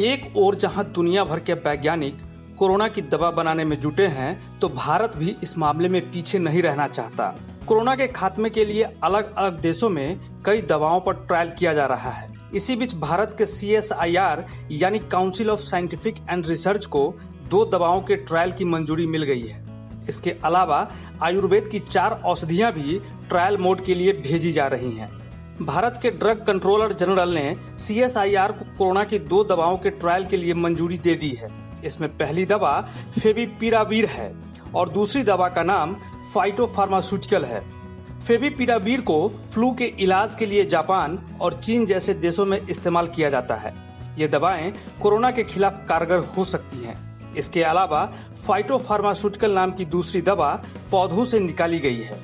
एक ओर जहाँ दुनिया भर के वैज्ञानिक कोरोना की दवा बनाने में जुटे हैं तो भारत भी इस मामले में पीछे नहीं रहना चाहता। कोरोना के खात्मे के लिए अलग अलग देशों में कई दवाओं पर ट्रायल किया जा रहा है। इसी बीच भारत के सी एस आई आर यानी council of scientific and research को दो दवाओं के ट्रायल की मंजूरी मिल गई है। इसके अलावा आयुर्वेद की चार औषधियाँ भी ट्रायल मोड के लिए भेजी जा रही हैं। भारत के ड्रग कंट्रोलर जनरल ने सीएसआईआर को कोरोना की दो दवाओं के ट्रायल के लिए मंजूरी दे दी है। इसमें पहली दवा फेविपिरावीर है और दूसरी दवा का नाम फाइटो फार्मास्यूटिकल है। फेविपिरावीर को फ्लू के इलाज के लिए जापान और चीन जैसे देशों में इस्तेमाल किया जाता है। ये दवाएँ कोरोना के खिलाफ कारगर हो सकती हैं। इसके अलावा फाइटो फार्मास्यूटिकल नाम की दूसरी दवा पौधों से निकाली गई है।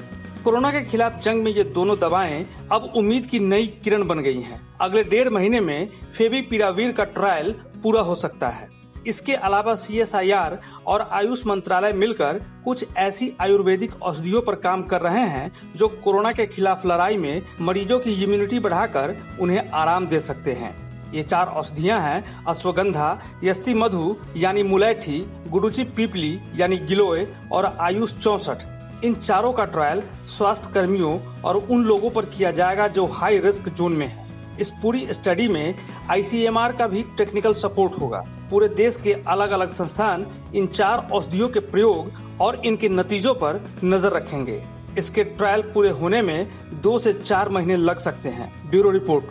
कोरोना के खिलाफ जंग में ये दोनों दवाएँ अब उम्मीद की नई किरण बन गई हैं। अगले डेढ़ महीने में फेविपिरावीर का ट्रायल पूरा हो सकता है। इसके अलावा सीएसआईआर और आयुष मंत्रालय मिलकर कुछ ऐसी आयुर्वेदिक औषधियों पर काम कर रहे हैं जो कोरोना के खिलाफ लड़ाई में मरीजों की इम्यूनिटी बढ़ाकर उन्हें आराम दे सकते हैं। ये चार औषधियाँ हैं, अश्वगंधा यस्ती मधु यानी मुलैठी गुडुची पीपली यानी गिलोय और आयुष चौसठ। इन चारों का ट्रायल स्वास्थ्य कर्मियों और उन लोगों पर किया जाएगा जो हाई रिस्क जोन में है। इस पूरी स्टडी में आईसीएमआर का भी टेक्निकल सपोर्ट होगा। पूरे देश के अलग अलग संस्थान इन चार औषधियों के प्रयोग और इनके नतीजों पर नज़र रखेंगे। इसके ट्रायल पूरे होने में दो से चार महीने लग सकते हैं। Bureau report.